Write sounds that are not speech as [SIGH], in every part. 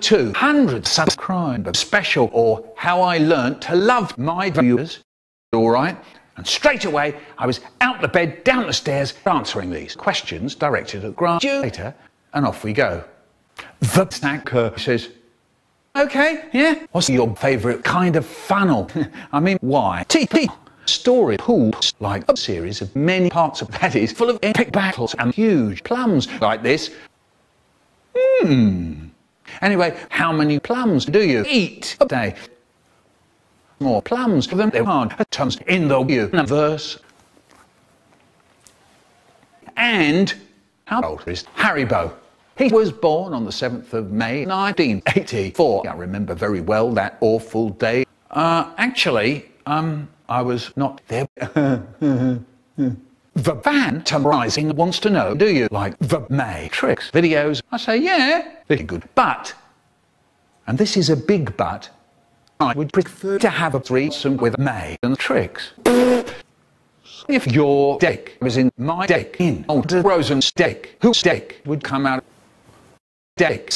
200 subscribe special or how I learned to love my viewers. All right. And straight away, I was out the bed, down the stairs, answering these questions directed at Grant later, and off we go. The snacker says, Okay, yeah. What's your favourite kind of funnel? [LAUGHS] I mean, YTP. Story pools like a series of many parts of that is full of epic battles and huge plums like this. Hmm. Anyway, how many plums do you eat a day? More plums than there are tons in the universe. And how old is Haribo? He was born on the 7th of May 1984. I remember very well that awful day. Uh, actually, um, I was not there. [LAUGHS] the Phantom Rising wants to know, do you like the Matrix videos? I say, yeah, very good. But, and this is a big but, I would prefer to have a threesome with May and Trix. If your dick was in my dick in old Rosen's dick, whose dick would come out dick?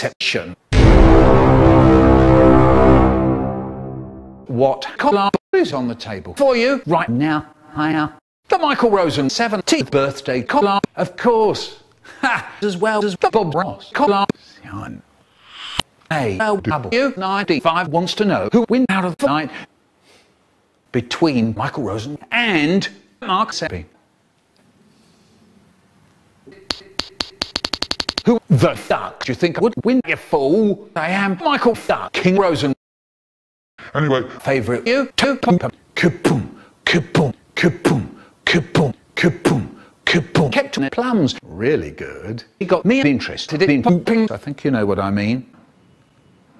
What color is on the table for you right now? Hiya. The Michael Rosen 70th birthday collar, of course. Ha! As well as the Bob Ross collar. A W 95 wants to know who wins out of the night between Michael Rosen and Mark Seppi. Who the fuck do you think would win, you fool? I am Michael Duck King Rosen. Anyway, Favorite you two pum kaboom kaboom kaboom kaboom kaboom kaboom. Captain Plums. Really good. He got me interested in pumping. I think you know what I mean.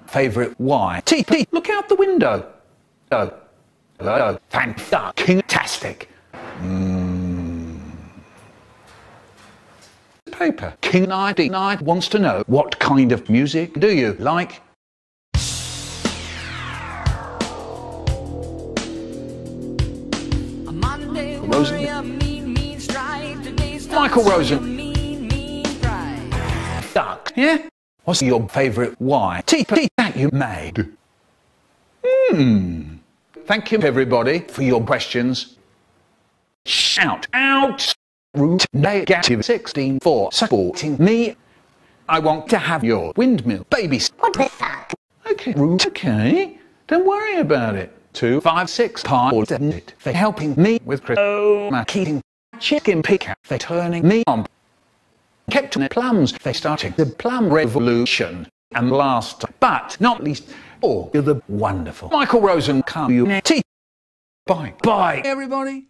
Favorite YTP. Look out the window. Oh. Oh. Fantastic. Mm. Paper. King 99 wants to know what kind of music do you like? Rosen. Michael Rosen. Duck. Yeah? What's your favourite YTP that you made. Hmm. Thank you, everybody, for your questions. Shout out! Root negative 16 for supporting me. I want to have your windmill baby. What the fuck? Okay, root, okay. Don't worry about it. Two, five, six, pounds it for helping me with Chris. Oh, my keeping ChickenPika for turning me on. Captain Plums They starting the plum revolution. And last, but not least, oh, you're the wonderful Michael Rosen community. Bye. Bye, everybody.